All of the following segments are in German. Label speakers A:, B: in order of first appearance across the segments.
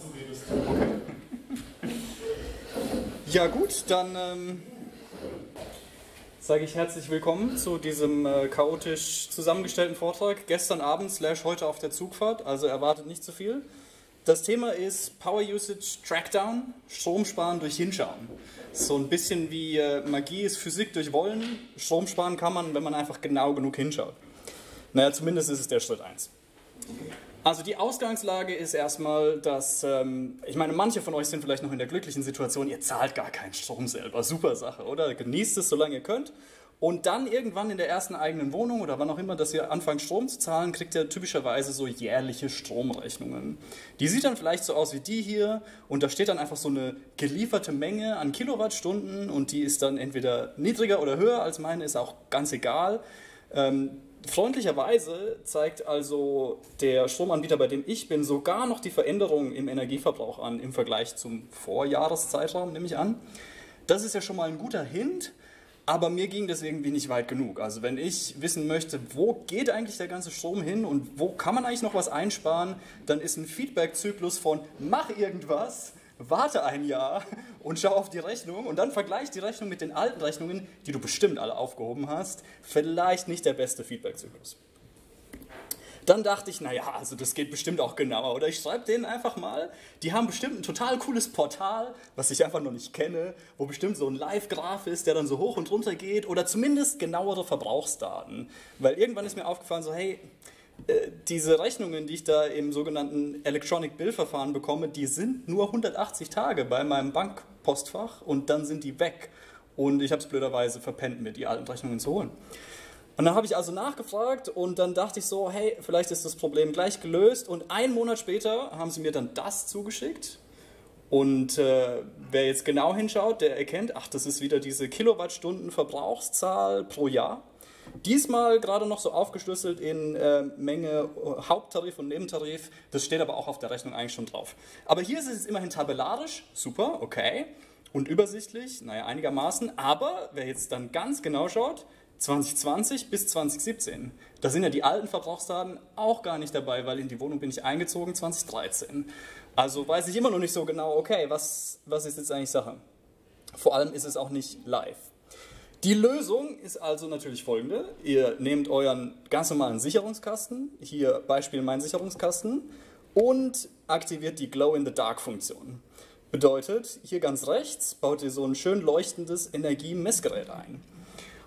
A: Okay. Ja gut, dann ähm, sage ich herzlich willkommen zu diesem äh, chaotisch zusammengestellten Vortrag gestern Abend slash heute auf der Zugfahrt, also erwartet nicht zu viel. Das Thema ist Power Usage Trackdown, Strom sparen durch Hinschauen. So ein bisschen wie äh, Magie ist Physik durch Wollen. Strom sparen kann man, wenn man einfach genau genug hinschaut. Naja, zumindest ist es der Schritt 1. Also die Ausgangslage ist erstmal, dass, ähm, ich meine, manche von euch sind vielleicht noch in der glücklichen Situation, ihr zahlt gar keinen Strom selber. Super Sache, oder? Genießt es, solange ihr könnt. Und dann irgendwann in der ersten eigenen Wohnung oder wann auch immer, dass ihr anfangt Strom zu zahlen, kriegt ihr typischerweise so jährliche Stromrechnungen. Die sieht dann vielleicht so aus wie die hier und da steht dann einfach so eine gelieferte Menge an Kilowattstunden und die ist dann entweder niedriger oder höher als meine, ist auch ganz egal. Ähm, freundlicherweise zeigt also der Stromanbieter, bei dem ich bin, sogar noch die Veränderung im Energieverbrauch an im Vergleich zum Vorjahreszeitraum, nehme ich an. Das ist ja schon mal ein guter Hint. Aber mir ging das irgendwie nicht weit genug. Also wenn ich wissen möchte, wo geht eigentlich der ganze Strom hin und wo kann man eigentlich noch was einsparen, dann ist ein Feedback-Zyklus von mach irgendwas, warte ein Jahr und schau auf die Rechnung und dann vergleich die Rechnung mit den alten Rechnungen, die du bestimmt alle aufgehoben hast, vielleicht nicht der beste Feedback-Zyklus. Dann dachte ich, naja, also das geht bestimmt auch genauer. Oder ich schreibe denen einfach mal, die haben bestimmt ein total cooles Portal, was ich einfach noch nicht kenne, wo bestimmt so ein Live-Graph ist, der dann so hoch und runter geht. Oder zumindest genauere Verbrauchsdaten. Weil irgendwann ist mir aufgefallen, so hey, diese Rechnungen, die ich da im sogenannten Electronic Bill Verfahren bekomme, die sind nur 180 Tage bei meinem Bankpostfach und dann sind die weg. Und ich habe es blöderweise verpennt, mir die alten Rechnungen zu holen. Und dann habe ich also nachgefragt und dann dachte ich so, hey, vielleicht ist das Problem gleich gelöst. Und einen Monat später haben sie mir dann das zugeschickt. Und äh, wer jetzt genau hinschaut, der erkennt, ach, das ist wieder diese Kilowattstunden Verbrauchszahl pro Jahr. Diesmal gerade noch so aufgeschlüsselt in äh, Menge äh, Haupttarif und Nebentarif. Das steht aber auch auf der Rechnung eigentlich schon drauf. Aber hier ist es immerhin tabellarisch, super, okay. Und übersichtlich, naja, einigermaßen. Aber wer jetzt dann ganz genau schaut, 2020 bis 2017. Da sind ja die alten Verbrauchsdaten auch gar nicht dabei, weil in die Wohnung bin ich eingezogen 2013. Also weiß ich immer noch nicht so genau, okay, was, was ist jetzt eigentlich Sache? Vor allem ist es auch nicht live. Die Lösung ist also natürlich folgende. Ihr nehmt euren ganz normalen Sicherungskasten, hier Beispiel mein Sicherungskasten, und aktiviert die Glow-in-the-Dark-Funktion. Bedeutet, hier ganz rechts baut ihr so ein schön leuchtendes Energiemessgerät ein.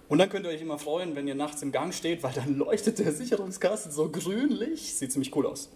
A: Und dann könnt ihr euch immer freuen, wenn ihr nachts im Gang steht, weil dann leuchtet der Sicherungskasten so grünlich. Sieht ziemlich cool aus.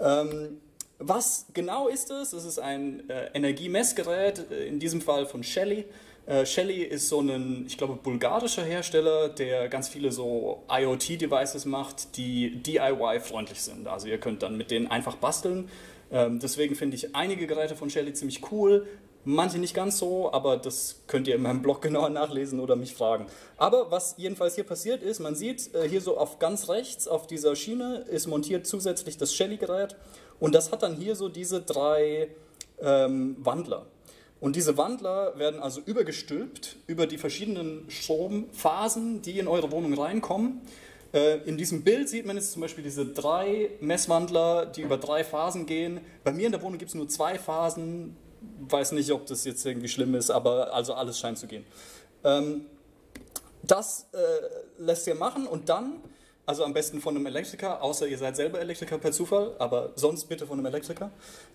A: Ähm, was genau ist es? Es ist ein äh, Energiemessgerät, äh, in diesem Fall von Shelly. Äh, Shelly ist so ein, ich glaube, bulgarischer Hersteller, der ganz viele so IoT-Devices macht, die DIY-freundlich sind. Also ihr könnt dann mit denen einfach basteln. Ähm, deswegen finde ich einige Geräte von Shelly ziemlich cool. Manche nicht ganz so, aber das könnt ihr in meinem Blog genauer nachlesen oder mich fragen. Aber was jedenfalls hier passiert ist, man sieht äh, hier so auf ganz rechts auf dieser Schiene ist montiert zusätzlich das Shelly-Gerät und das hat dann hier so diese drei ähm, Wandler. Und diese Wandler werden also übergestülpt über die verschiedenen Stromphasen, die in eure Wohnung reinkommen. Äh, in diesem Bild sieht man jetzt zum Beispiel diese drei Messwandler, die über drei Phasen gehen. Bei mir in der Wohnung gibt es nur zwei Phasen, weiß nicht, ob das jetzt irgendwie schlimm ist, aber also alles scheint zu gehen. Ähm, das äh, lässt ihr machen und dann, also am besten von einem Elektriker, außer ihr seid selber Elektriker per Zufall, aber sonst bitte von einem Elektriker.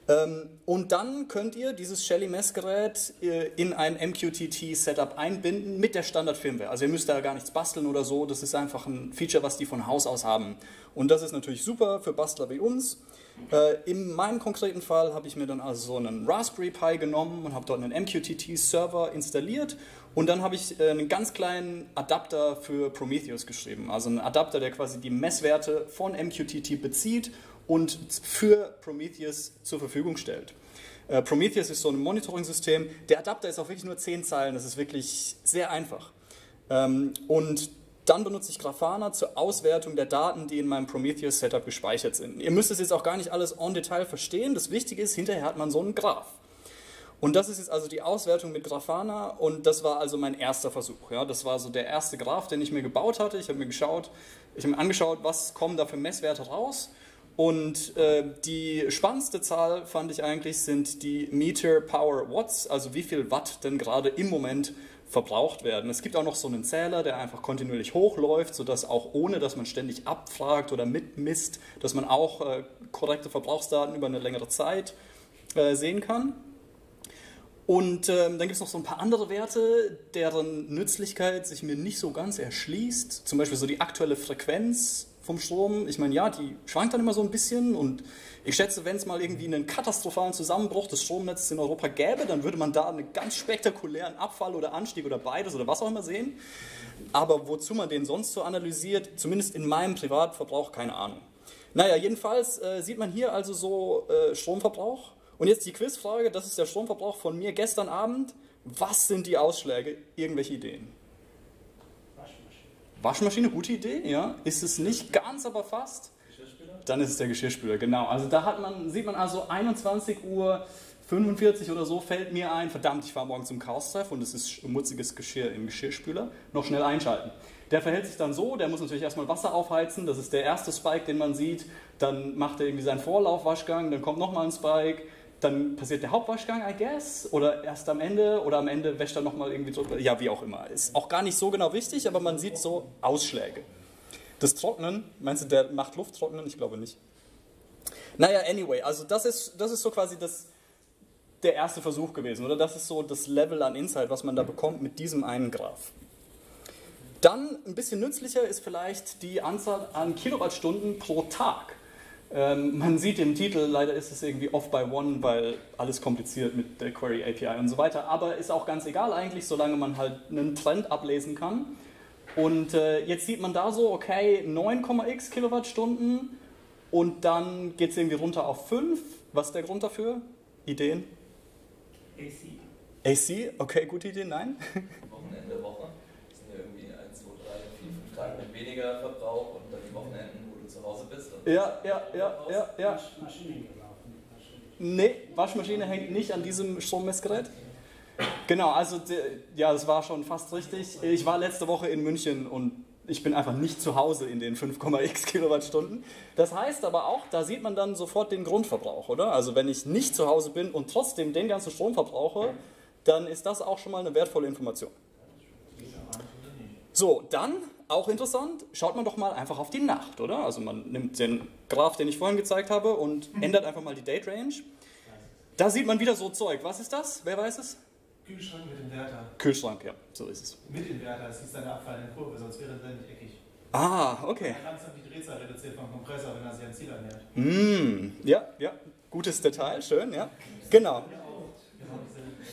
A: Ähm, und dann könnt ihr dieses Shelly-Messgerät äh, in ein MQTT-Setup einbinden mit der Standard-Firmware. Also ihr müsst da gar nichts basteln oder so, das ist einfach ein Feature, was die von Haus aus haben. Und das ist natürlich super für Bastler wie uns. Äh, in meinem konkreten Fall habe ich mir dann also so einen Raspberry Pi genommen und habe dort einen MQTT-Server installiert und dann habe ich äh, einen ganz kleinen Adapter für Prometheus geschrieben. Also einen Adapter, der quasi die Messwerte von MQTT bezieht und für Prometheus zur Verfügung stellt. Äh, Prometheus ist so ein Monitoring-System. Der Adapter ist auch wirklich nur 10 Zeilen, das ist wirklich sehr einfach. Ähm, und dann benutze ich Grafana zur Auswertung der Daten, die in meinem Prometheus-Setup gespeichert sind. Ihr müsst es jetzt auch gar nicht alles en Detail verstehen. Das Wichtige ist, hinterher hat man so einen Graph. Und das ist jetzt also die Auswertung mit Grafana und das war also mein erster Versuch. Ja, das war so der erste Graph, den ich mir gebaut hatte. Ich habe mir geschaut, ich habe mir angeschaut, was kommen da für Messwerte raus Und äh, die spannendste Zahl fand ich eigentlich sind die Meter Power Watts, also wie viel Watt denn gerade im Moment verbraucht werden. Es gibt auch noch so einen Zähler, der einfach kontinuierlich hochläuft, sodass auch ohne, dass man ständig abfragt oder mitmisst, dass man auch äh, korrekte Verbrauchsdaten über eine längere Zeit äh, sehen kann. Und ähm, dann gibt es noch so ein paar andere Werte, deren Nützlichkeit sich mir nicht so ganz erschließt. Zum Beispiel so die aktuelle Frequenz vom Strom. Ich meine, ja, die schwankt dann immer so ein bisschen und ich schätze, wenn es mal irgendwie einen katastrophalen Zusammenbruch des Stromnetzes in Europa gäbe, dann würde man da einen ganz spektakulären Abfall oder Anstieg oder beides oder was auch immer sehen. Aber wozu man den sonst so analysiert, zumindest in meinem Privatverbrauch, keine Ahnung. Naja, jedenfalls äh, sieht man hier also so äh, Stromverbrauch. Und jetzt die Quizfrage, das ist der Stromverbrauch von mir gestern Abend. Was sind die Ausschläge? Irgendwelche Ideen? Waschmaschine, gute Idee, ja. Ist es nicht ganz, aber fast. Geschirrspüler? Dann ist es der Geschirrspüler, genau. Also da hat man, sieht man also 21 Uhr 45 oder so fällt mir ein, verdammt, ich fahre morgen zum Chaos-Treff und es ist schmutziges Geschirr im Geschirrspüler, noch schnell einschalten. Der verhält sich dann so, der muss natürlich erstmal Wasser aufheizen, das ist der erste Spike, den man sieht, dann macht er irgendwie seinen Vorlaufwaschgang, dann kommt nochmal ein Spike, dann passiert der Hauptwaschgang, I guess, oder erst am Ende, oder am Ende wäscht er nochmal irgendwie drüber, ja, wie auch immer. Ist auch gar nicht so genau wichtig, aber man sieht so Ausschläge. Das Trocknen, meinst du, der macht Luft trocknen? Ich glaube nicht. Naja, anyway, also das ist, das ist so quasi das, der erste Versuch gewesen, oder? Das ist so das Level an Insight, was man da bekommt mit diesem einen Graph. Dann ein bisschen nützlicher ist vielleicht die Anzahl an Kilowattstunden pro Tag. Ähm, man sieht im Titel, leider ist es irgendwie off by one, weil alles kompliziert mit der Query API und so weiter. Aber ist auch ganz egal eigentlich, solange man halt einen Trend ablesen kann. Und äh, jetzt sieht man da so, okay, 9,x Kilowattstunden und dann geht es irgendwie runter auf 5. Was ist der Grund dafür? Ideen? AC. AC? Okay, gute Idee, nein?
B: Wochenende, Woche. Das sind ja irgendwie 1, 2, 3, 4, 5 Tage mit weniger Verbrauch und dann die Wochenenden zu Hause bist.
A: Ja, ja, ja, ja, ja. Nee, Waschmaschine hängt nicht an diesem Strommessgerät. Genau, also ja, das war schon fast richtig. Ich war letzte Woche in München und ich bin einfach nicht zu Hause in den 5,x Kilowattstunden. Das heißt aber auch, da sieht man dann sofort den Grundverbrauch, oder? Also wenn ich nicht zu Hause bin und trotzdem den ganzen Strom verbrauche, dann ist das auch schon mal eine wertvolle Information. So, dann auch interessant, schaut man doch mal einfach auf die Nacht, oder? Also man nimmt den Graph, den ich vorhin gezeigt habe und mhm. ändert einfach mal die Date Range. Da sieht man wieder so Zeug. Was ist das? Wer weiß es?
C: Kühlschrank mit Inverter.
A: Kühlschrank, ja, so ist es.
C: Mit Inverter, das ist eine abfallende Kurve, sonst wäre er nicht eckig.
A: Ah, okay.
C: Man langsam die Drehzahl reduziert vom Kompressor, wenn er sich ein Ziel ernährt.
A: Mm, ja, ja, gutes Detail, schön, ja. Genau.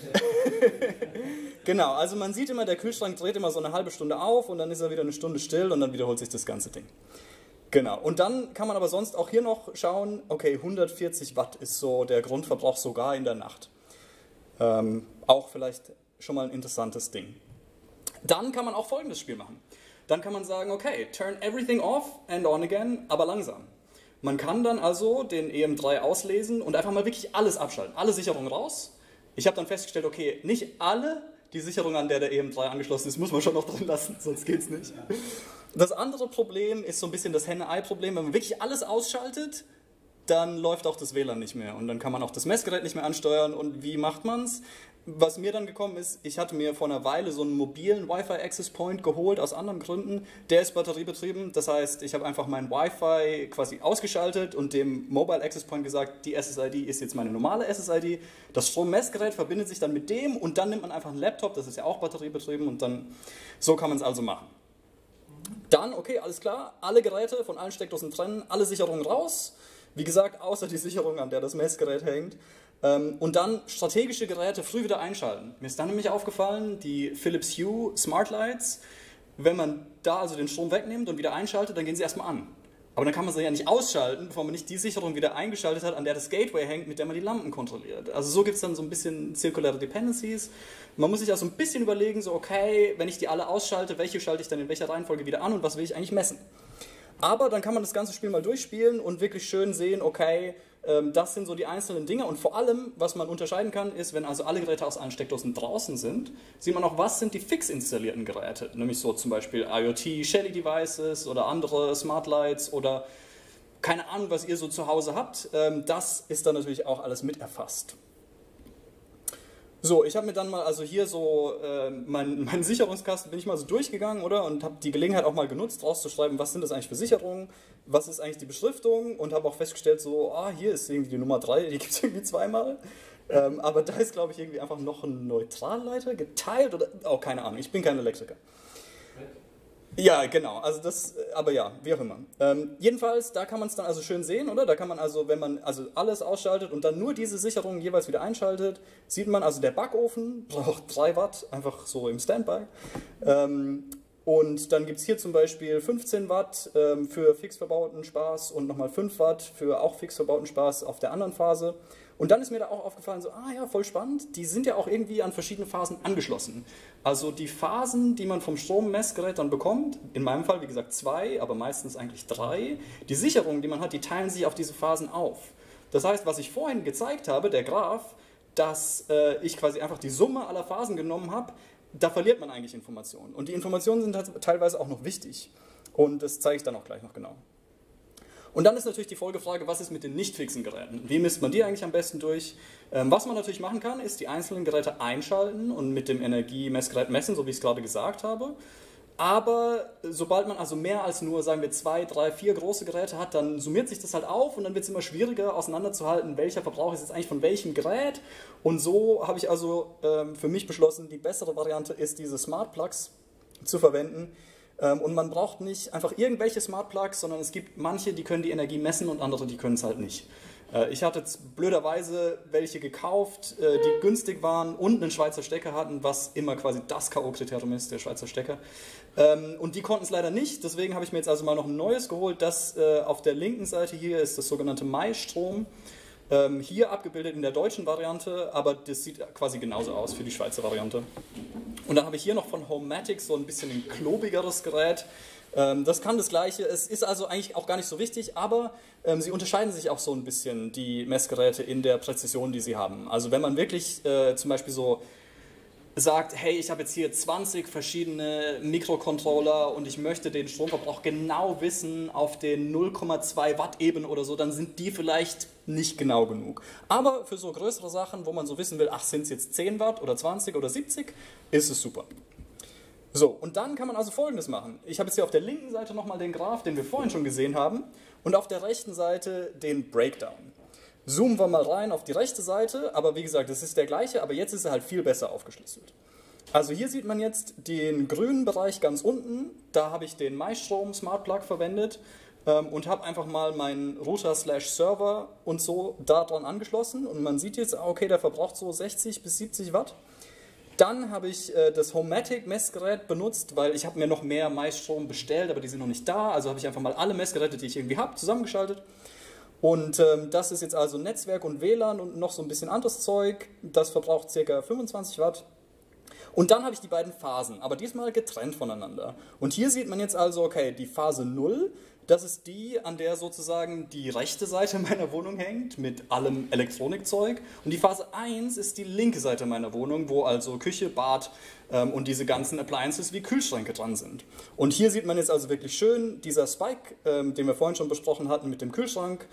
A: genau, also man sieht immer, der Kühlschrank dreht immer so eine halbe Stunde auf und dann ist er wieder eine Stunde still und dann wiederholt sich das ganze Ding. Genau, und dann kann man aber sonst auch hier noch schauen, okay, 140 Watt ist so der Grundverbrauch sogar in der Nacht. Ähm, auch vielleicht schon mal ein interessantes Ding. Dann kann man auch folgendes Spiel machen. Dann kann man sagen, okay, turn everything off and on again, aber langsam. Man kann dann also den EM3 auslesen und einfach mal wirklich alles abschalten. Alle Sicherungen raus, ich habe dann festgestellt, okay, nicht alle die Sicherung, an der der EM3 angeschlossen ist, muss man schon noch drin lassen, sonst geht es nicht. Das andere Problem ist so ein bisschen das Henne-Ei-Problem. Wenn man wirklich alles ausschaltet, dann läuft auch das WLAN nicht mehr und dann kann man auch das Messgerät nicht mehr ansteuern. Und wie macht man es? Was mir dann gekommen ist, ich hatte mir vor einer Weile so einen mobilen Wi-Fi Access Point geholt, aus anderen Gründen. Der ist batteriebetrieben, das heißt, ich habe einfach mein Wi-Fi quasi ausgeschaltet und dem Mobile Access Point gesagt, die SSID ist jetzt meine normale SSID. Das Strommessgerät verbindet sich dann mit dem und dann nimmt man einfach einen Laptop, das ist ja auch batteriebetrieben und dann, so kann man es also machen. Dann, okay, alles klar, alle Geräte von allen Steckdosen trennen, alle Sicherungen raus. Wie gesagt, außer die Sicherung, an der das Messgerät hängt. Ähm, und dann strategische Geräte früh wieder einschalten. Mir ist dann nämlich aufgefallen, die Philips Hue Smart Lights, wenn man da also den Strom wegnimmt und wieder einschaltet, dann gehen sie erstmal an. Aber dann kann man sie ja nicht ausschalten, bevor man nicht die Sicherung wieder eingeschaltet hat, an der das Gateway hängt, mit der man die Lampen kontrolliert. Also so gibt es dann so ein bisschen zirkuläre Dependencies. Man muss sich also ein bisschen überlegen, so okay, wenn ich die alle ausschalte, welche schalte ich dann in welcher Reihenfolge wieder an und was will ich eigentlich messen. Aber dann kann man das ganze Spiel mal durchspielen und wirklich schön sehen, okay, das sind so die einzelnen Dinge und vor allem, was man unterscheiden kann, ist, wenn also alle Geräte aus allen Steckdosen draußen sind, sieht man auch, was sind die fix installierten Geräte, nämlich so zum Beispiel IoT, Shelly Devices oder andere Smart Lights oder keine Ahnung, was ihr so zu Hause habt. Ähm, das ist dann natürlich auch alles mit erfasst. So, ich habe mir dann mal, also hier so, äh, mein, mein Sicherungskasten bin ich mal so durchgegangen, oder? Und habe die Gelegenheit auch mal genutzt, rauszuschreiben, was sind das eigentlich für Sicherungen, was ist eigentlich die Beschriftung und habe auch festgestellt, so, ah, hier ist irgendwie die Nummer 3, die gibt es irgendwie zweimal. Ähm, aber da ist, glaube ich, irgendwie einfach noch ein Neutralleiter geteilt oder, oh, keine Ahnung, ich bin kein Elektriker. Ja, genau. Also das, aber ja, wie auch immer. Ähm, jedenfalls, da kann man es dann also schön sehen, oder? Da kann man also, wenn man also alles ausschaltet und dann nur diese Sicherung jeweils wieder einschaltet, sieht man also der Backofen braucht 3 Watt, einfach so im Standby. Ähm, und dann gibt es hier zum Beispiel 15 Watt ähm, für fix verbauten Spaß und nochmal 5 Watt für auch fix verbauten Spaß auf der anderen Phase. Und dann ist mir da auch aufgefallen, so, ah ja, voll spannend, die sind ja auch irgendwie an verschiedene Phasen angeschlossen. Also die Phasen, die man vom Strommessgerät dann bekommt, in meinem Fall wie gesagt zwei, aber meistens eigentlich drei, die Sicherungen, die man hat, die teilen sich auf diese Phasen auf. Das heißt, was ich vorhin gezeigt habe, der Graph, dass äh, ich quasi einfach die Summe aller Phasen genommen habe, da verliert man eigentlich Informationen. Und die Informationen sind teilweise auch noch wichtig. Und das zeige ich dann auch gleich noch genau. Und dann ist natürlich die Folgefrage, was ist mit den nicht fixen Geräten? Wie misst man die eigentlich am besten durch? Ähm, was man natürlich machen kann, ist die einzelnen Geräte einschalten und mit dem Energiemessgerät messen, so wie ich es gerade gesagt habe. Aber sobald man also mehr als nur, sagen wir, zwei, drei, vier große Geräte hat, dann summiert sich das halt auf und dann wird es immer schwieriger auseinanderzuhalten, welcher Verbrauch ist jetzt eigentlich von welchem Gerät. Und so habe ich also ähm, für mich beschlossen, die bessere Variante ist, diese Smart Plugs zu verwenden, und man braucht nicht einfach irgendwelche Smart Plugs, sondern es gibt manche, die können die Energie messen und andere, die können es halt nicht. Äh, ich hatte jetzt blöderweise welche gekauft, äh, die günstig waren und einen Schweizer Stecker hatten, was immer quasi das K.O.-Kriterium ist, der Schweizer Stecker. Ähm, und die konnten es leider nicht, deswegen habe ich mir jetzt also mal noch ein neues geholt. Das äh, auf der linken Seite hier ist das sogenannte Mai-Strom. Ähm, hier abgebildet in der deutschen Variante, aber das sieht quasi genauso aus für die Schweizer Variante. Und dann habe ich hier noch von Homematic so ein bisschen ein klobigeres Gerät. Ähm, das kann das gleiche. Es ist also eigentlich auch gar nicht so wichtig, aber ähm, sie unterscheiden sich auch so ein bisschen, die Messgeräte in der Präzision, die sie haben. Also wenn man wirklich äh, zum Beispiel so sagt, hey, ich habe jetzt hier 20 verschiedene Mikrocontroller und ich möchte den Stromverbrauch genau wissen auf den 0,2 Watt Ebene oder so, dann sind die vielleicht nicht genau genug. Aber für so größere Sachen, wo man so wissen will, ach, sind es jetzt 10 Watt oder 20 oder 70, ist es super. So, und dann kann man also folgendes machen. Ich habe jetzt hier auf der linken Seite nochmal den Graph, den wir vorhin schon gesehen haben, und auf der rechten Seite den Breakdown. Zoomen wir mal rein auf die rechte Seite, aber wie gesagt, es ist der gleiche, aber jetzt ist er halt viel besser aufgeschlüsselt. Also hier sieht man jetzt den grünen Bereich ganz unten, da habe ich den MyStrom Smart Plug verwendet ähm, und habe einfach mal meinen Router slash Server und so daran angeschlossen. Und man sieht jetzt, ah, okay, der verbraucht so 60 bis 70 Watt. Dann habe ich äh, das Homematic Messgerät benutzt, weil ich habe mir noch mehr MyStrom bestellt, aber die sind noch nicht da, also habe ich einfach mal alle Messgeräte, die ich irgendwie habe, zusammengeschaltet und ähm, das ist jetzt also Netzwerk und WLAN und noch so ein bisschen anderes Zeug. Das verbraucht ca. 25 Watt. Und dann habe ich die beiden Phasen, aber diesmal getrennt voneinander. Und hier sieht man jetzt also, okay, die Phase 0 das ist die, an der sozusagen die rechte Seite meiner Wohnung hängt, mit allem Elektronikzeug. Und die Phase 1 ist die linke Seite meiner Wohnung, wo also Küche, Bad ähm, und diese ganzen Appliances wie Kühlschränke dran sind. Und hier sieht man jetzt also wirklich schön, dieser Spike, ähm, den wir vorhin schon besprochen hatten mit dem Kühlschrank,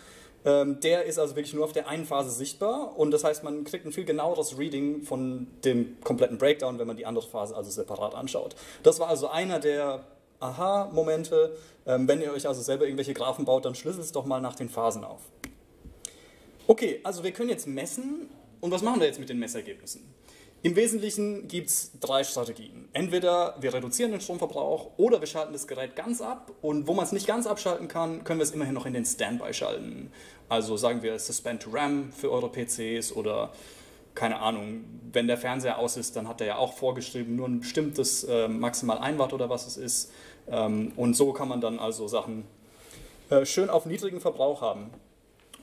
A: der ist also wirklich nur auf der einen Phase sichtbar. Und das heißt, man kriegt ein viel genaueres Reading von dem kompletten Breakdown, wenn man die andere Phase also separat anschaut. Das war also einer der Aha-Momente. Ähm, wenn ihr euch also selber irgendwelche Graphen baut, dann schlüsselt es doch mal nach den Phasen auf. Okay, also wir können jetzt messen. Und was machen wir jetzt mit den Messergebnissen? Im Wesentlichen gibt es drei Strategien. Entweder wir reduzieren den Stromverbrauch oder wir schalten das Gerät ganz ab. Und wo man es nicht ganz abschalten kann, können wir es immerhin noch in den Standby schalten. Also sagen wir Suspend to RAM für eure PCs oder keine Ahnung, wenn der Fernseher aus ist, dann hat er ja auch vorgeschrieben, nur ein bestimmtes äh, maximal 1 Watt oder was es ist. Ähm, und so kann man dann also Sachen äh, schön auf niedrigen Verbrauch haben.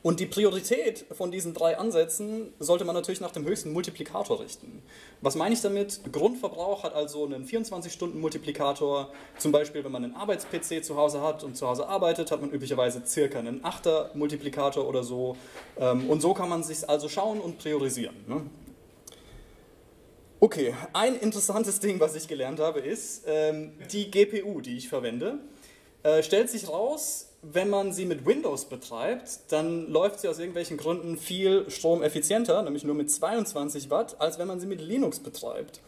A: Und die Priorität von diesen drei Ansätzen sollte man natürlich nach dem höchsten Multiplikator richten. Was meine ich damit? Grundverbrauch hat also einen 24-Stunden-Multiplikator. Zum Beispiel, wenn man einen Arbeits-PC zu Hause hat und zu Hause arbeitet, hat man üblicherweise circa einen 8er-Multiplikator oder so. Ähm, und so kann man sich also schauen und priorisieren. Ne? Okay, ein interessantes Ding, was ich gelernt habe, ist ähm, die GPU, die ich verwende. Äh, stellt sich raus, wenn man sie mit Windows betreibt, dann läuft sie aus irgendwelchen Gründen viel stromeffizienter, nämlich nur mit 22 Watt, als wenn man sie mit Linux betreibt.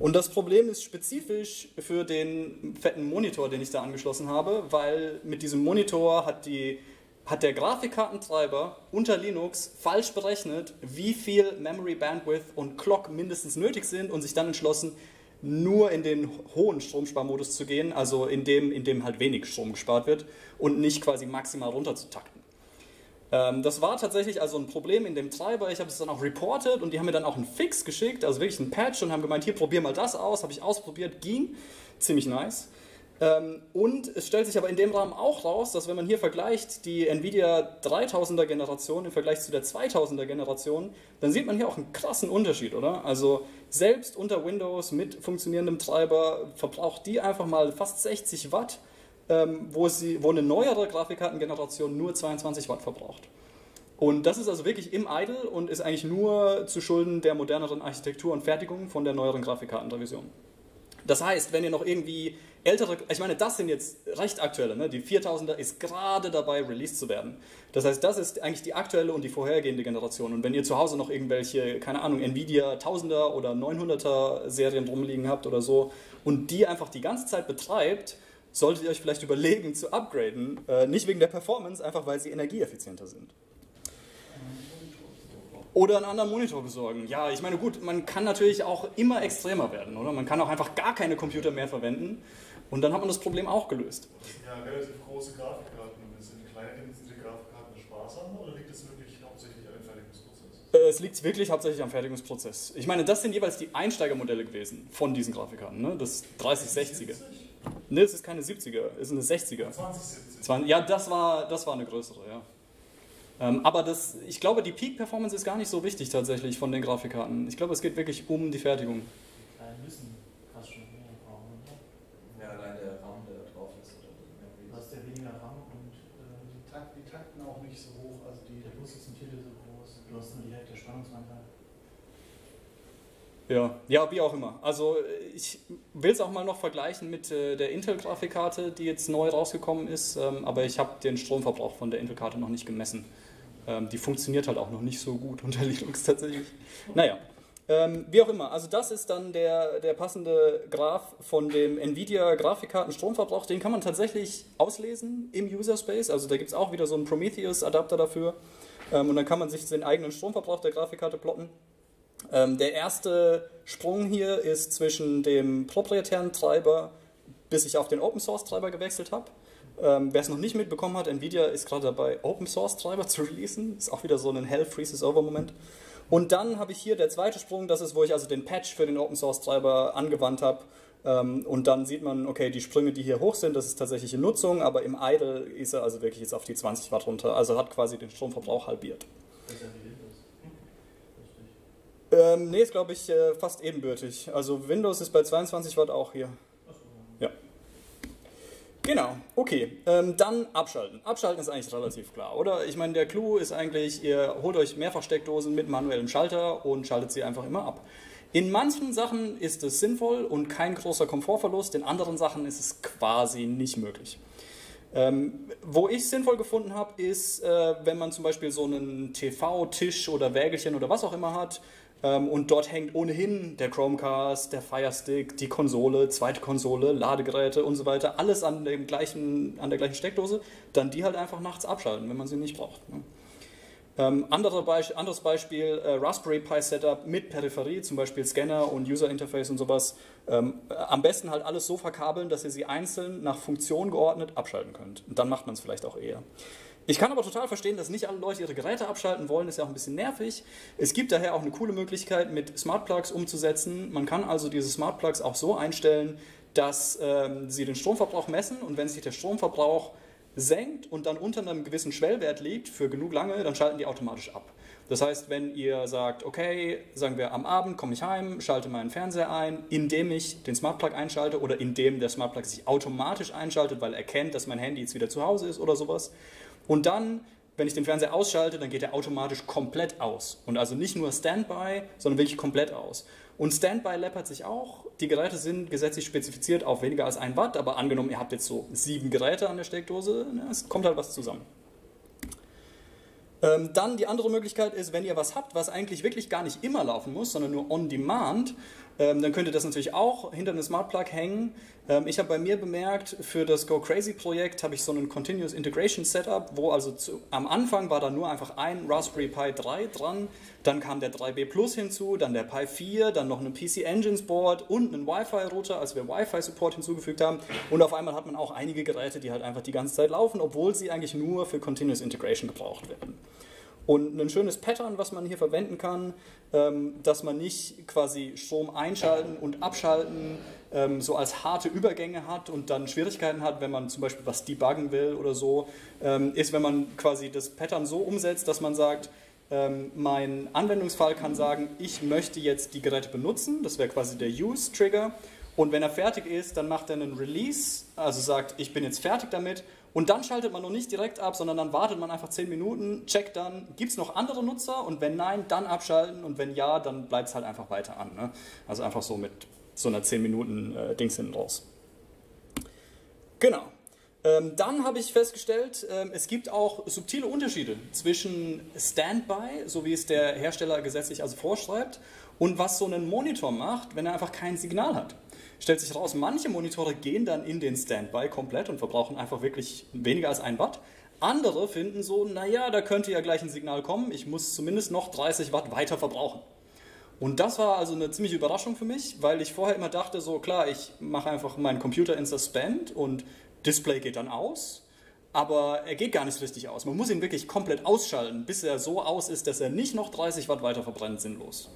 A: Und das Problem ist spezifisch für den fetten Monitor, den ich da angeschlossen habe, weil mit diesem Monitor hat, die, hat der Grafikkartentreiber unter Linux falsch berechnet, wie viel Memory Bandwidth und Clock mindestens nötig sind und sich dann entschlossen, nur in den hohen Stromsparmodus zu gehen, also in dem, in dem halt wenig Strom gespart wird und nicht quasi maximal runter zu takten. Ähm, das war tatsächlich also ein Problem in dem Treiber. Ich habe es dann auch reported und die haben mir dann auch einen Fix geschickt, also wirklich einen Patch und haben gemeint, hier probier mal das aus. Habe ich ausprobiert, ging ziemlich nice. Ähm, und es stellt sich aber in dem Rahmen auch raus, dass wenn man hier vergleicht die Nvidia 3000er Generation im Vergleich zu der 2000er Generation, dann sieht man hier auch einen krassen Unterschied, oder? Also selbst unter Windows mit funktionierendem Treiber verbraucht die einfach mal fast 60 Watt, ähm, wo, sie, wo eine neuere Grafikkartengeneration nur 22 Watt verbraucht. Und das ist also wirklich im Idle und ist eigentlich nur zu Schulden der moderneren Architektur und Fertigung von der neueren Grafikkartenrevision. Das heißt, wenn ihr noch irgendwie ältere, ich meine, das sind jetzt recht aktuelle, ne? die 4000er ist gerade dabei, released zu werden. Das heißt, das ist eigentlich die aktuelle und die vorhergehende Generation. Und wenn ihr zu Hause noch irgendwelche, keine Ahnung, Nvidia 1000er oder 900er Serien rumliegen habt oder so und die einfach die ganze Zeit betreibt, solltet ihr euch vielleicht überlegen zu upgraden. Äh, nicht wegen der Performance, einfach weil sie energieeffizienter sind. Oder einen anderen Monitor besorgen. Ja, ich meine, gut, man kann natürlich auch immer extremer werden, oder? Man kann auch einfach gar keine Computer mehr verwenden und dann hat man das Problem auch gelöst.
D: Das sind ja relativ große Grafikkarten. Und sind kleine intensive Grafikkarten sparsam oder liegt es wirklich hauptsächlich am Fertigungsprozess?
A: Äh, es liegt wirklich hauptsächlich am Fertigungsprozess. Ich meine, das sind jeweils die Einsteigermodelle gewesen von diesen Grafikkarten. Ne? Das 3060er. Ne, es ist keine 70er, es ist eine 60er.
D: 2070.
A: Ja, das war, das war eine größere, ja. Ähm, aber das, ich glaube, die Peak-Performance ist gar nicht so wichtig tatsächlich von den Grafikkarten. Ich glaube, es geht wirklich um die Fertigung.
E: Die kleinen müssen fast schon mehr brauchen, oder?
B: Ja, allein der RAM, der da drauf ist. Oder die Memory.
E: Du hast ja weniger RAM und äh,
C: Die, Takt, die Takten auch nicht so hoch. Also die,
E: der Bus ist natürlich so groß. Du hast Hälfte der Spannungswandler.
A: Ja, ja, wie auch immer. Also ich will es auch mal noch vergleichen mit äh, der Intel-Grafikkarte, die jetzt neu rausgekommen ist, ähm, aber ich habe den Stromverbrauch von der Intel-Karte noch nicht gemessen. Ähm, die funktioniert halt auch noch nicht so gut unter Linux tatsächlich. Naja, ähm, wie auch immer. Also das ist dann der, der passende Graph von dem NVIDIA-Grafikkarten-Stromverbrauch. Den kann man tatsächlich auslesen im User Space. Also da gibt es auch wieder so einen Prometheus-Adapter dafür. Ähm, und dann kann man sich den eigenen Stromverbrauch der Grafikkarte plotten. Ähm, der erste Sprung hier ist zwischen dem proprietären Treiber, bis ich auf den Open Source Treiber gewechselt habe. Ähm, Wer es noch nicht mitbekommen hat, Nvidia ist gerade dabei, Open Source Treiber zu releasen. Ist auch wieder so ein Hell Freezes Over Moment. Und dann habe ich hier der zweite Sprung, das ist, wo ich also den Patch für den Open Source Treiber angewandt habe. Ähm, und dann sieht man, okay, die Sprünge, die hier hoch sind, das ist tatsächlich in Nutzung, aber im Idle ist er also wirklich jetzt auf die 20 Watt runter. Also hat quasi den Stromverbrauch halbiert. Ähm, nee, ist glaube ich äh, fast ebenbürtig. Also Windows ist bei 22 Watt auch hier. Genau, okay. Ähm, dann abschalten. Abschalten ist eigentlich relativ klar, oder? Ich meine, der Clou ist eigentlich, ihr holt euch Mehrfachsteckdosen mit manuellem Schalter und schaltet sie einfach immer ab. In manchen Sachen ist es sinnvoll und kein großer Komfortverlust, in anderen Sachen ist es quasi nicht möglich. Ähm, wo ich es sinnvoll gefunden habe, ist, äh, wenn man zum Beispiel so einen TV-Tisch oder Wägelchen oder was auch immer hat und dort hängt ohnehin der Chromecast, der Firestick, die Konsole, zweite Konsole, Ladegeräte und so weiter, alles an, dem gleichen, an der gleichen Steckdose, dann die halt einfach nachts abschalten, wenn man sie nicht braucht. Ne? Ähm, Beisp anderes Beispiel, äh, Raspberry Pi Setup mit Peripherie, zum Beispiel Scanner und User Interface und sowas. Ähm, äh, am besten halt alles so verkabeln, dass ihr sie einzeln nach Funktion geordnet abschalten könnt. Und dann macht man es vielleicht auch eher. Ich kann aber total verstehen, dass nicht alle Leute ihre Geräte abschalten wollen, ist ja auch ein bisschen nervig. Es gibt daher auch eine coole Möglichkeit, mit Smart Plugs umzusetzen. Man kann also diese Smart Plugs auch so einstellen, dass ähm, sie den Stromverbrauch messen und wenn sich der Stromverbrauch senkt und dann unter einem gewissen Schwellwert liegt für genug lange, dann schalten die automatisch ab. Das heißt, wenn ihr sagt, okay, sagen wir am Abend komme ich heim, schalte meinen Fernseher ein, indem ich den Smart Plug einschalte oder indem der Smart Plug sich automatisch einschaltet, weil er erkennt, dass mein Handy jetzt wieder zu Hause ist oder sowas. Und dann wenn ich den Fernseher ausschalte, dann geht er automatisch komplett aus. Und also nicht nur Standby, sondern wirklich komplett aus. Und Standby läppert sich auch. Die Geräte sind gesetzlich spezifiziert auf weniger als 1 Watt, aber angenommen, ihr habt jetzt so sieben Geräte an der Steckdose, ne, es kommt halt was zusammen. Ähm, dann die andere Möglichkeit ist, wenn ihr was habt, was eigentlich wirklich gar nicht immer laufen muss, sondern nur on demand, ähm, dann könnt ihr das natürlich auch hinter einem Smart Plug hängen. Ähm, ich habe bei mir bemerkt, für das Go Crazy Projekt habe ich so einen Continuous Integration Setup, wo also zu, am Anfang war da nur einfach ein Raspberry Pi 3 dran, dann kam der 3B Plus hinzu, dann der Pi 4, dann noch ein PC Engines Board und einen Wi-Fi Router, als wir Wi-Fi Support hinzugefügt haben. Und auf einmal hat man auch einige Geräte, die halt einfach die ganze Zeit laufen, obwohl sie eigentlich nur für Continuous Integration gebraucht werden. Und ein schönes Pattern, was man hier verwenden kann, ähm, dass man nicht quasi Strom einschalten und abschalten ähm, so als harte Übergänge hat und dann Schwierigkeiten hat, wenn man zum Beispiel was debuggen will oder so, ähm, ist, wenn man quasi das Pattern so umsetzt, dass man sagt, mein Anwendungsfall kann sagen, ich möchte jetzt die Geräte benutzen, das wäre quasi der Use-Trigger. Und wenn er fertig ist, dann macht er einen Release, also sagt, ich bin jetzt fertig damit und dann schaltet man noch nicht direkt ab, sondern dann wartet man einfach 10 Minuten, checkt dann, gibt es noch andere Nutzer und wenn nein, dann abschalten und wenn ja, dann bleibt es halt einfach weiter an. Ne? Also einfach so mit so einer 10 Minuten äh, Dings hinten raus. Genau. Ähm, dann habe ich festgestellt, ähm, es gibt auch subtile Unterschiede zwischen Standby, so wie es der Hersteller gesetzlich also vorschreibt, und was so ein Monitor macht, wenn er einfach kein Signal hat stellt sich heraus, manche Monitore gehen dann in den Standby komplett und verbrauchen einfach wirklich weniger als ein Watt. Andere finden so, naja, da könnte ja gleich ein Signal kommen, ich muss zumindest noch 30 Watt weiter verbrauchen. Und das war also eine ziemliche Überraschung für mich, weil ich vorher immer dachte, so klar, ich mache einfach meinen Computer in Suspend und Display geht dann aus, aber er geht gar nicht richtig aus. Man muss ihn wirklich komplett ausschalten, bis er so aus ist, dass er nicht noch 30 Watt weiter verbrennt, sinnlos.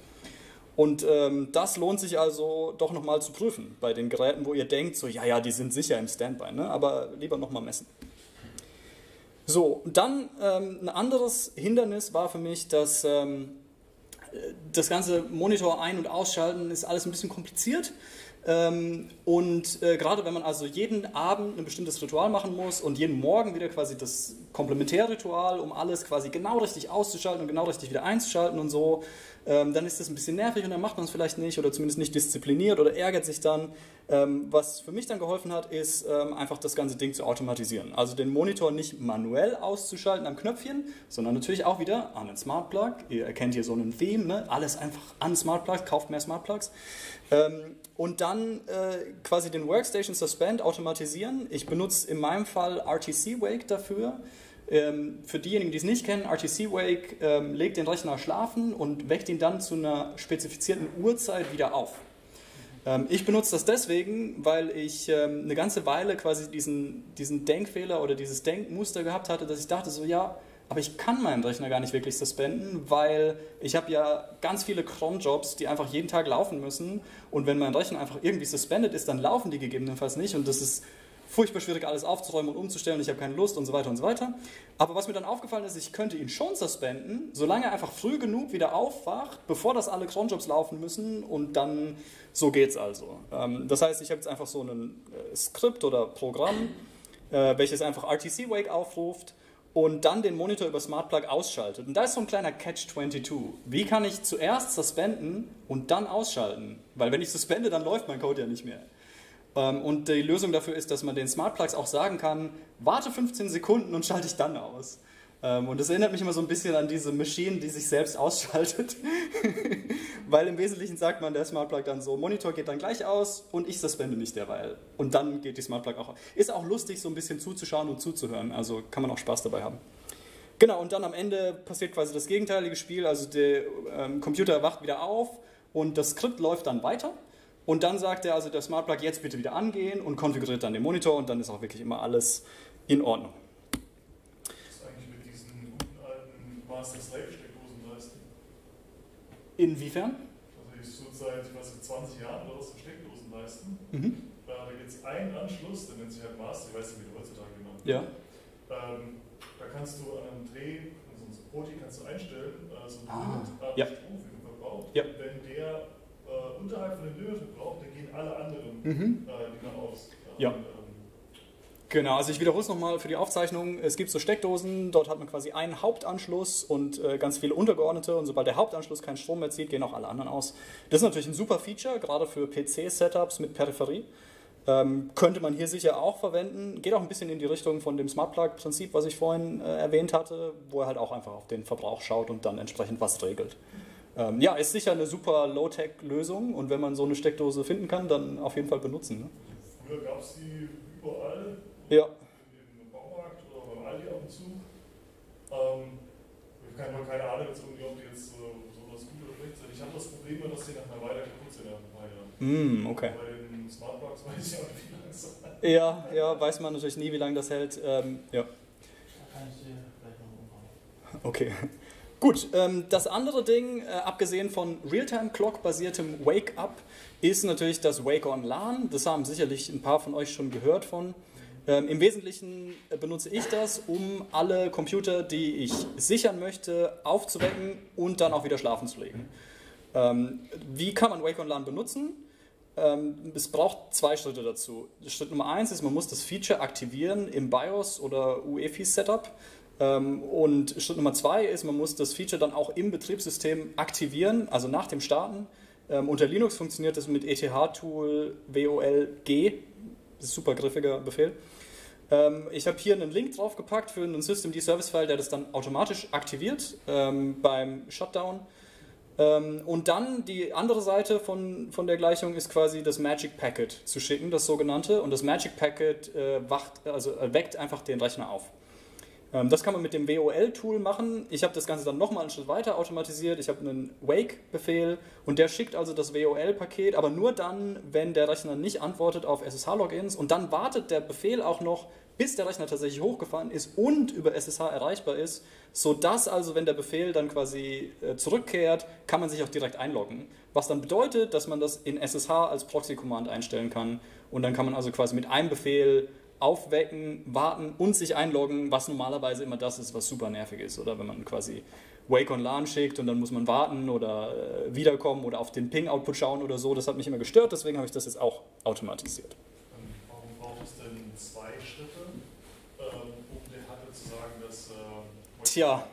A: Und ähm, das lohnt sich also doch nochmal zu prüfen bei den Geräten, wo ihr denkt, so ja, ja, die sind sicher im Standby, ne? aber lieber nochmal messen. So, dann ähm, ein anderes Hindernis war für mich, dass ähm, das ganze Monitor ein- und ausschalten ist alles ein bisschen kompliziert. Ähm, und äh, gerade wenn man also jeden Abend ein bestimmtes Ritual machen muss und jeden Morgen wieder quasi das Komplementärritual, um alles quasi genau richtig auszuschalten und genau richtig wieder einzuschalten und so, ähm, dann ist das ein bisschen nervig und dann macht man es vielleicht nicht oder zumindest nicht diszipliniert oder ärgert sich dann. Ähm, was für mich dann geholfen hat, ist ähm, einfach das ganze Ding zu automatisieren. Also den Monitor nicht manuell auszuschalten am Knöpfchen, sondern natürlich auch wieder an den Smart Plug. Ihr erkennt hier so einen Theme, ne? alles einfach an Smart Plugs, kauft mehr Smart Plugs. Ähm, und dann äh, quasi den Workstation Suspend automatisieren. Ich benutze in meinem Fall RTC Wake dafür. Ähm, für diejenigen, die es nicht kennen, RTC Wake ähm, legt den Rechner schlafen und weckt ihn dann zu einer spezifizierten Uhrzeit wieder auf. Ähm, ich benutze das deswegen, weil ich ähm, eine ganze Weile quasi diesen, diesen Denkfehler oder dieses Denkmuster gehabt hatte, dass ich dachte so, ja, aber ich kann meinen Rechner gar nicht wirklich suspenden, weil ich habe ja ganz viele Cron-Jobs, die einfach jeden Tag laufen müssen und wenn mein Rechner einfach irgendwie suspendet ist, dann laufen die gegebenenfalls nicht und das ist furchtbar schwierig, alles aufzuräumen und umzustellen, ich habe keine Lust und so weiter und so weiter. Aber was mir dann aufgefallen ist, ich könnte ihn schon suspenden, solange er einfach früh genug wieder aufwacht, bevor das alle Cronjobs laufen müssen und dann so geht's also. Ähm, das heißt, ich habe jetzt einfach so ein äh, Skript oder Programm, äh, welches einfach RTC Wake aufruft und dann den Monitor über Smart Plug ausschaltet. Und da ist so ein kleiner Catch-22. Wie kann ich zuerst suspenden und dann ausschalten? Weil wenn ich suspende, dann läuft mein Code ja nicht mehr. Ähm, und die Lösung dafür ist, dass man den Smart Plugs auch sagen kann, warte 15 Sekunden und schalte ich dann aus. Ähm, und das erinnert mich immer so ein bisschen an diese Maschine, die sich selbst ausschaltet. Weil im Wesentlichen sagt man der Smart Plug dann so, Monitor geht dann gleich aus und ich suspende mich derweil. Und dann geht die Smart Plug auch aus. Ist auch lustig, so ein bisschen zuzuschauen und zuzuhören. Also kann man auch Spaß dabei haben. Genau, und dann am Ende passiert quasi das gegenteilige Spiel. Also der ähm, Computer wacht wieder auf und das Skript läuft dann weiter. Und dann sagt er also der Smart Plug jetzt bitte wieder angehen und konfiguriert dann den Monitor und dann ist auch wirklich immer alles in Ordnung.
D: Was ist eigentlich mit diesen guten alten Master-Slave-Steckdosenleisten?
A: Inwiefern?
D: Also ich so seit ich weiß, nicht, 20 Jahren oder so Steckdosenleisten.
A: Mhm.
D: Da gibt es einen Anschluss, der nennt sich halt Master, ich weiß nicht, wie der heutzutage genannt wird.
A: Ja.
D: Ähm, da kannst du an einem Dreh, also so ein Poti kannst du einstellen, also
A: Ah,
D: Limit,
A: ja.
D: Strom für den Verbrauch.
A: Ja.
D: Wenn der äh, unterhalb von dem Limitverbrauch, dann gehen alle anderen
A: Mhm.
D: äh, Dinger aus.
A: Ja.
D: Und, ähm,
A: Genau, also ich wiederhole es nochmal für die Aufzeichnung. Es gibt so Steckdosen, dort hat man quasi einen Hauptanschluss und äh, ganz viele untergeordnete und sobald der Hauptanschluss keinen Strom mehr zieht, gehen auch alle anderen aus. Das ist natürlich ein super Feature, gerade für PC-Setups mit Peripherie. Ähm, könnte man hier sicher auch verwenden. Geht auch ein bisschen in die Richtung von dem Smart Plug-Prinzip, was ich vorhin äh, erwähnt hatte, wo er halt auch einfach auf den Verbrauch schaut und dann entsprechend was regelt. Ähm, ja, ist sicher eine super Low-Tech-Lösung und wenn man so eine Steckdose finden kann, dann auf jeden Fall benutzen. Ne?
D: Früher gab es die überall.
A: Ja.
D: Im Baumarkt oder beim Aldi ab und zu. Ähm, ich habe keine, keine Ahnung, jetzt irgendwie, ob die jetzt äh, besonders gut oder schlecht sind. Ich habe das Problem, dass die nach einer Weile kaputt sind nach ein paar Jahren.
A: Mm, okay.
D: Bei den Smartbox weiß ich auch nicht, wie lange es dauert.
A: Ja, ja, weiß man natürlich nie, wie lange das hält. Ähm, ja.
E: Da kann ich dir vielleicht noch umbauen.
A: Okay. Gut, ähm, das andere Ding, äh, abgesehen von Realtime-Clock-basiertem Wake-Up, ist natürlich das Wake on LAN. Das haben sicherlich ein paar von euch schon gehört von. Ähm, Im Wesentlichen äh, benutze ich das, um alle Computer, die ich sichern möchte, aufzuwecken und dann auch wieder schlafen zu legen. Ähm, wie kann man Wake on LAN benutzen? Ähm, es braucht zwei Schritte dazu. Schritt Nummer eins ist, man muss das Feature aktivieren im BIOS oder UEFI-Setup. Ähm, und Schritt Nummer zwei ist, man muss das Feature dann auch im Betriebssystem aktivieren, also nach dem Starten. Ähm, unter Linux funktioniert das mit ETH-Tool WOLG. Das ist ein super griffiger Befehl. Ähm, ich habe hier einen Link draufgepackt für einen Systemd-Service-File, der das dann automatisch aktiviert ähm, beim Shutdown. Ähm, und dann die andere Seite von, von der Gleichung ist quasi das Magic Packet zu schicken, das sogenannte. Und das Magic Packet äh, wacht, also äh, weckt einfach den Rechner auf. Ähm, das kann man mit dem WOL-Tool machen. Ich habe das Ganze dann nochmal einen Schritt weiter automatisiert. Ich habe einen Wake-Befehl und der schickt also das WOL-Paket, aber nur dann, wenn der Rechner nicht antwortet auf SSH-Logins. Und dann wartet der Befehl auch noch, bis der Rechner tatsächlich hochgefahren ist und über SSH erreichbar ist, sodass also, wenn der Befehl dann quasi äh, zurückkehrt, kann man sich auch direkt einloggen. Was dann bedeutet, dass man das in SSH als Proxy-Command einstellen kann. Und dann kann man also quasi mit einem Befehl aufwecken, warten und sich einloggen, was normalerweise immer das ist, was super nervig ist. Oder wenn man quasi Wake on LAN schickt und dann muss man warten oder äh, wiederkommen oder auf den Ping-Output schauen oder so. Das hat mich immer gestört, deswegen habe ich das jetzt auch automatisiert.
D: Ähm, Warum braucht es denn zwei Schritte, ähm, um der Hatte zu sagen, dass. Äh,
A: Tja.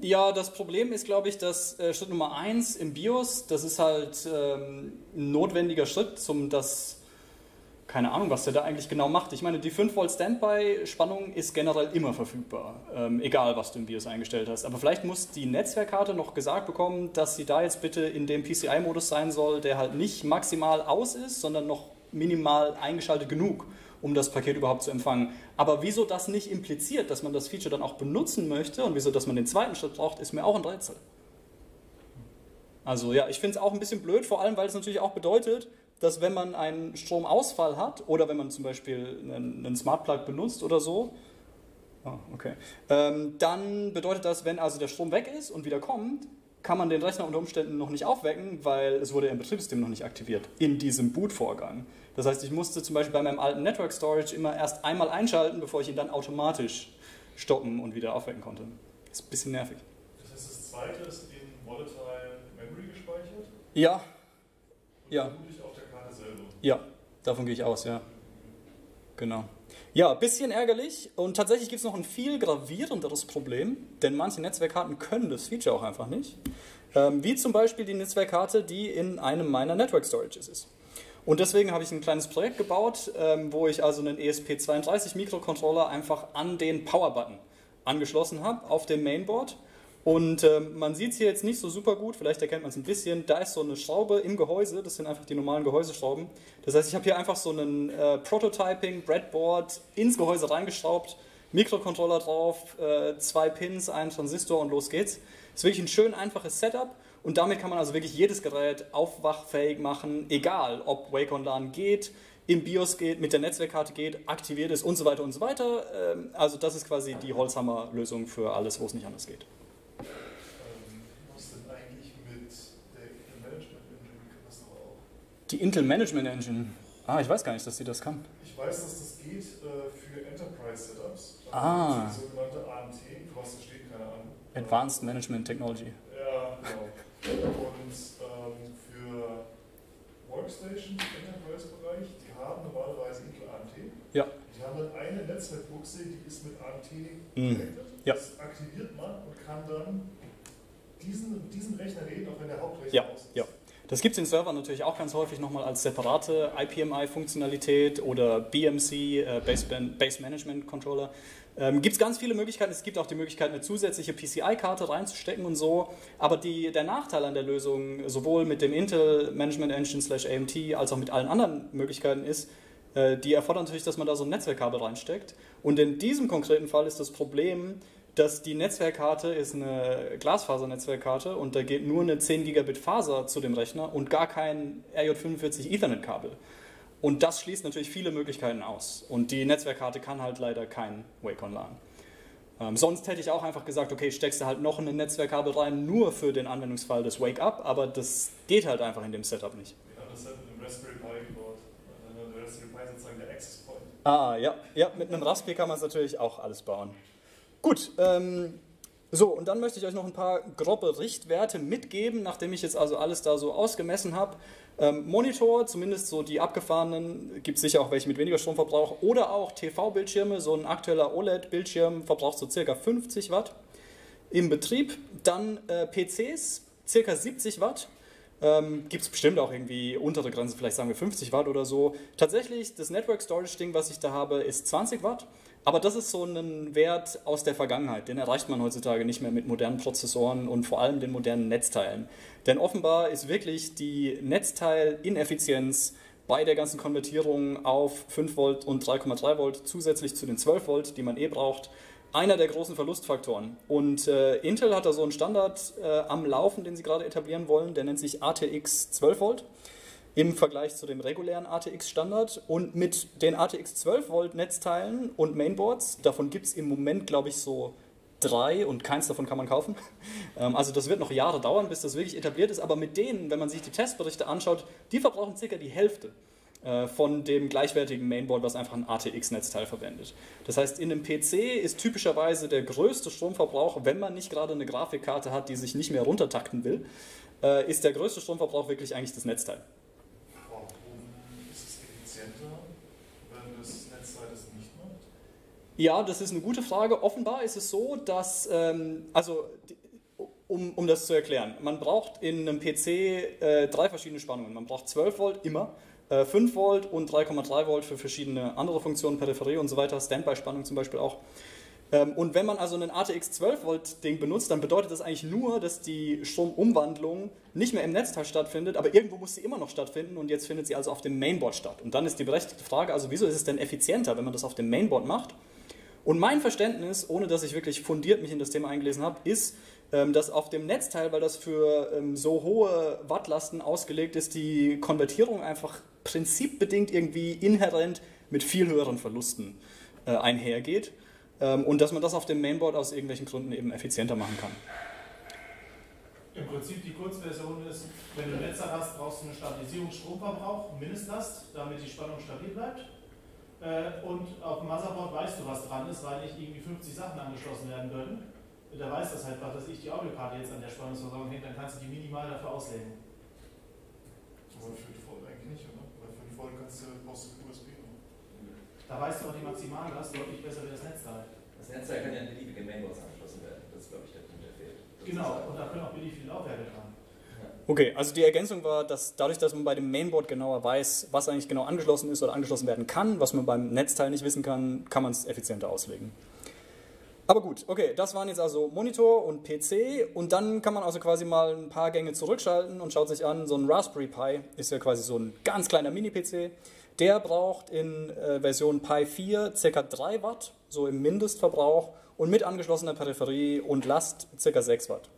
A: Ja, das Problem ist, glaube ich, dass äh, Schritt Nummer eins im BIOS, das ist halt ähm, ein notwendiger Schritt, um das, keine Ahnung, was der da eigentlich genau macht. Ich meine, die 5 Volt Standby-Spannung ist generell immer verfügbar, ähm, egal was du im BIOS eingestellt hast. Aber vielleicht muss die Netzwerkkarte noch gesagt bekommen, dass sie da jetzt bitte in dem PCI-Modus sein soll, der halt nicht maximal aus ist, sondern noch minimal eingeschaltet genug, um das Paket überhaupt zu empfangen. Aber wieso das nicht impliziert, dass man das Feature dann auch benutzen möchte und wieso, dass man den zweiten Schritt braucht, ist mir auch ein Rätsel. Also ja, ich finde es auch ein bisschen blöd, vor allem weil es natürlich auch bedeutet, dass wenn man einen Stromausfall hat oder wenn man zum Beispiel einen, einen Smart Plug benutzt oder so, ah, okay, ähm, dann bedeutet das, wenn also der Strom weg ist und wieder kommt, kann man den Rechner unter Umständen noch nicht aufwecken, weil es wurde im Betriebssystem noch nicht aktiviert in diesem Bootvorgang. Das heißt, ich musste zum Beispiel bei meinem alten Network Storage immer erst einmal einschalten, bevor ich ihn dann automatisch stoppen und wieder aufwecken konnte. Das ist ein bisschen nervig.
D: Das heißt, das zweite ist in Volatile Memory gespeichert?
A: Ja,
D: Und
A: Ja.
D: Vermutlich auf der Karte selber.
A: Ja, davon gehe ich aus, ja. Genau. Ja, bisschen ärgerlich und tatsächlich gibt es noch ein viel gravierenderes Problem, denn manche Netzwerkkarten können das Feature auch einfach nicht. Ähm, wie zum Beispiel die Netzwerkkarte, die in einem meiner Network Storages ist. Und deswegen habe ich ein kleines Projekt gebaut, ähm, wo ich also einen ESP32 Mikrocontroller einfach an den Power-Button angeschlossen habe auf dem Mainboard. Und ähm, man sieht es hier jetzt nicht so super gut, vielleicht erkennt man es ein bisschen. Da ist so eine Schraube im Gehäuse, das sind einfach die normalen Gehäuseschrauben. Das heißt, ich habe hier einfach so einen äh, Prototyping Breadboard ins Gehäuse reingeschraubt, Mikrocontroller drauf, äh, zwei Pins, ein Transistor und los geht's. Ist wirklich ein schön einfaches Setup und damit kann man also wirklich jedes Gerät aufwachfähig machen, egal ob Wake on LAN geht, im BIOS geht, mit der Netzwerkkarte geht, aktiviert ist und so weiter und so weiter. Ähm, Also das ist quasi die Holzhammer-Lösung für alles, wo es nicht anders geht.
D: Ähm, was denn eigentlich mit der Management Engine? Die kann das doch auch.
A: Die Intel Management Engine. Ah, ich weiß gar nicht, dass sie das kann.
D: Ich weiß, dass das geht äh, für Enterprise-Setups. Da
A: Ah.
D: Die sogenannte AMT, für was steht, keine Ahnung.
A: Advanced Management Technology.
D: Ja, genau. Und ähm, für Workstations im Enterprise-Bereich, die haben normalerweise Intel AMT.
A: Ja.
D: Die haben dann eine ist mit AMT
A: Mhm.
D: connected.
A: Ja.
D: Das aktiviert man und kann dann diesen, diesen Rechner reden, auch wenn der Hauptrechner
A: Ja,
D: aus ist.
A: ja. Das gibt es in Servern natürlich auch ganz häufig nochmal als separate IPMI-Funktionalität oder BMC, äh, Base, Management Controller. Ähm, gibt es ganz viele Möglichkeiten. Es gibt auch die Möglichkeit, eine zusätzliche PCI-Karte reinzustecken und so. Aber die, der Nachteil an der Lösung, sowohl mit dem Intel Management Engine slash AMT als auch mit allen anderen Möglichkeiten ist, äh, die erfordern natürlich, dass man da so ein Netzwerkkabel reinsteckt. Und in diesem konkreten Fall ist das Problem, dass die Netzwerkkarte ist eine Glasfasernetzwerkkarte und da geht nur eine 10 Gigabit Faser zu dem Rechner und gar kein RJ45 Ethernet-Kabel. Und das schließt natürlich viele Möglichkeiten aus. Und die Netzwerkkarte kann halt leider kein Wacom-LAN. Ähm, sonst hätte ich auch einfach gesagt, okay, steckst du halt noch ein Netzwerkkabel rein, nur für den Anwendungsfall des Wake-Up, aber das geht halt einfach in dem Setup nicht.
D: Wir haben das halt mit einem Raspberry Pi gebaut. Also der Raspberry Pi ist sozusagen der Access Point.
A: Ah, ja, ja, mit einem Raspberry kann man es natürlich auch alles bauen. Gut, ähm, so, und dann möchte ich euch noch ein paar grobe Richtwerte mitgeben, nachdem ich jetzt also alles da so ausgemessen habe. Ähm, Monitor, zumindest so die abgefahrenen, gibt es sicher auch welche mit weniger Stromverbrauch, oder auch TV-Bildschirme, so ein aktueller OLED-Bildschirm verbraucht so circa 50 Watt im Betrieb. Dann äh, PCs, circa 70 Watt. Ähm, Gibt es bestimmt auch irgendwie untere Grenze, vielleicht sagen wir 50 Watt oder so. Tatsächlich, das Network Storage Ding, was ich da habe, ist 20 Watt. Aber das ist so ein Wert aus der Vergangenheit. Den erreicht man heutzutage nicht mehr mit modernen Prozessoren und vor allem den modernen Netzteilen. Denn offenbar ist wirklich die Netzteilineffizienz bei der ganzen Konvertierung auf 5 Volt und 3,3 Volt zusätzlich zu den 12 Volt, die man eh braucht, einer der großen Verlustfaktoren. Und äh, Intel hat da so einen Standard äh, am Laufen, den sie gerade etablieren wollen, der nennt sich ATX 12 Volt im Vergleich zu dem regulären ATX-Standard. Und mit den ATX 12 Volt Netzteilen und Mainboards, davon gibt es im Moment, glaube ich, so drei und keins davon kann man kaufen. Ähm, Also das wird noch Jahre dauern, bis das wirklich etabliert ist. Aber mit denen, wenn man sich die Testberichte anschaut, die verbrauchen circa die Hälfte äh, von dem gleichwertigen Mainboard, was einfach ein ATX-Netzteil verwendet. Das heißt, in einem PC ist typischerweise der größte Stromverbrauch, wenn man nicht gerade eine Grafikkarte hat, die sich nicht mehr runtertakten will, äh, ist der größte Stromverbrauch wirklich eigentlich das Netzteil.
D: Warum ist es effizienter, wenn das Netzteil das nicht macht?
A: Ja, das ist eine gute Frage. Offenbar ist es so, dass, ähm, also um, um das zu erklären, man braucht in einem PC äh, drei verschiedene Spannungen. Man braucht 12 Volt immer, äh, 5 Volt und 3,3 Volt für verschiedene andere Funktionen, Peripherie und so weiter, Standby-Spannung zum Beispiel auch. Ähm, und wenn man also einen ATX 12 Volt Ding benutzt, dann bedeutet das eigentlich nur, dass die Stromumwandlung nicht mehr im Netzteil stattfindet, aber irgendwo muss sie immer noch stattfinden und jetzt findet sie also auf dem Mainboard statt. Und dann ist die berechtigte Frage, also wieso ist es denn effizienter, wenn man das auf dem Mainboard macht? Und mein Verständnis, ohne dass ich wirklich fundiert mich in das Thema eingelesen habe, ist, ähm, dass auf dem Netzteil, weil das für ähm, so hohe Wattlasten ausgelegt ist, die Konvertierung einfach prinzipbedingt irgendwie inhärent mit viel höheren Verlusten äh, einhergeht. Ähm, Und dass man das auf dem Mainboard aus irgendwelchen Gründen eben effizienter machen kann.
E: Im Prinzip die Kurzversion ist, wenn du Netzteil hast, brauchst du eine Stabilisierungsstromverbrauch, Mindestlast, damit die Spannung stabil bleibt. Äh, Und auf dem Motherboard weißt du, was dran ist, weil nicht irgendwie 50 Sachen angeschlossen werden können. Da weiß das halt, dass ich die Audiokarte jetzt an der Spannungsversorgung hängt, dann kannst du die minimal dafür auslegen.
D: Aber 5 Volt eigentlich nicht, oder? Weil 5 Volt kannst du, brauchst du USB noch.
E: Da weißt du auch die Maximallast deutlich besser wie das Netzteil.
B: Das Netzteil kann ja an beliebige Mainboards angeschlossen werden. Das ist, glaube ich, der Punkt, der fehlt.
E: Genau, und da können auch beliebig viele Laufwerke dran.
A: Okay, also die Ergänzung war, dass dadurch, dass man bei dem Mainboard genauer weiß, was eigentlich genau angeschlossen ist oder angeschlossen werden kann, was man beim Netzteil nicht wissen kann, kann man es effizienter auslegen. Aber gut, okay, das waren jetzt also Monitor und PC und dann kann man also quasi mal ein paar Gänge zurückschalten und schaut sich an, so ein Raspberry Pi ist ja quasi so ein ganz kleiner Mini-PC. Der braucht in äh, Version Pi 4 ca. 3 Watt, so im Mindestverbrauch und mit angeschlossener Peripherie und Last ca. 6 Watt.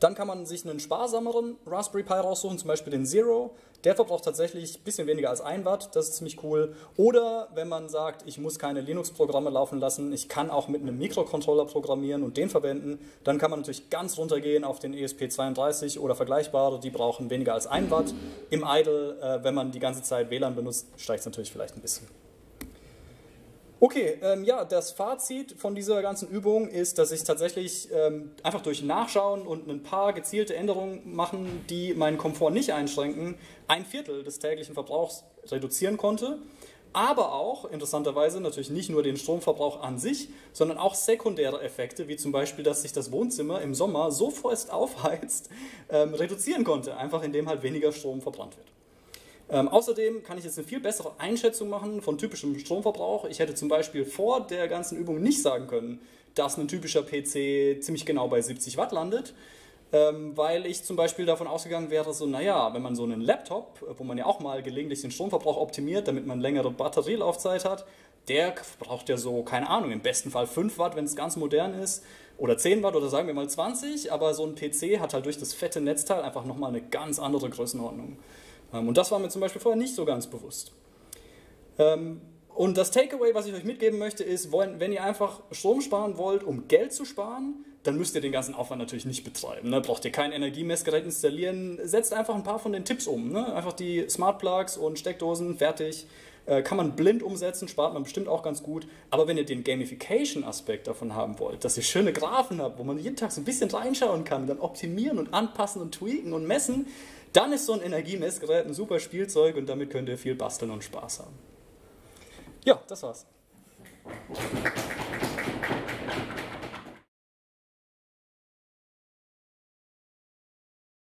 A: Dann kann man sich einen sparsameren Raspberry Pi raussuchen, zum Beispiel den Zero. Der verbraucht tatsächlich ein bisschen weniger als 1 Watt, das ist ziemlich cool. Oder wenn man sagt, ich muss keine Linux-Programme laufen lassen, ich kann auch mit einem Mikrocontroller programmieren und den verwenden, dann kann man natürlich ganz runtergehen auf den ESP32 oder vergleichbare, die brauchen weniger als 1 Watt. Im Idle, äh, wenn man die ganze Zeit WLAN benutzt, steigt es natürlich vielleicht ein bisschen. Okay, ähm, ja, das Fazit von dieser ganzen Übung ist, dass ich tatsächlich ähm, einfach durch Nachschauen und ein paar gezielte Änderungen machen, die meinen Komfort nicht einschränken, ein Viertel des täglichen Verbrauchs reduzieren konnte. aber auch interessanterweise natürlich nicht nur den Stromverbrauch an sich, sondern auch sekundäre Effekte, wie zum Beispiel, dass sich das Wohnzimmer im Sommer so fest aufheizt, ähm, reduzieren konnte, einfach indem halt weniger Strom verbrannt wird. Ähm, außerdem kann ich jetzt eine viel bessere Einschätzung machen von typischem Stromverbrauch. Ich hätte zum Beispiel vor der ganzen Übung nicht sagen können, dass ein typischer PC ziemlich genau bei 70 Watt landet, ähm, weil ich zum Beispiel davon ausgegangen wäre, so, naja, wenn man so einen Laptop, wo man ja auch mal gelegentlich den Stromverbrauch optimiert, damit man längere Batterielaufzeit hat, der braucht ja so, keine Ahnung, im besten Fall 5 Watt, wenn es ganz modern ist, oder 10 Watt oder sagen wir mal 20, aber so ein PC hat halt durch das fette Netzteil einfach nochmal eine ganz andere Größenordnung. Ähm, und das war mir zum Beispiel vorher nicht so ganz bewusst. Ähm, und das Takeaway, was ich euch mitgeben möchte, ist, wenn ihr einfach Strom sparen wollt, um Geld zu sparen, dann müsst ihr den ganzen Aufwand natürlich nicht betreiben. Ne? Braucht ihr kein Energiemessgerät installieren, setzt einfach ein paar von den Tipps um. Ne? Einfach die Smart Plugs und Steckdosen, fertig. Äh, kann man blind umsetzen, spart man bestimmt auch ganz gut. Aber wenn ihr den Gamification-Aspekt davon haben wollt, dass ihr schöne Graphen habt, wo man jeden Tag so ein bisschen reinschauen kann, dann optimieren und anpassen und tweaken und messen, dann ist so ein Energiemessgerät ein super Spielzeug und damit könnt ihr viel basteln und Spaß haben. Ja, das war's.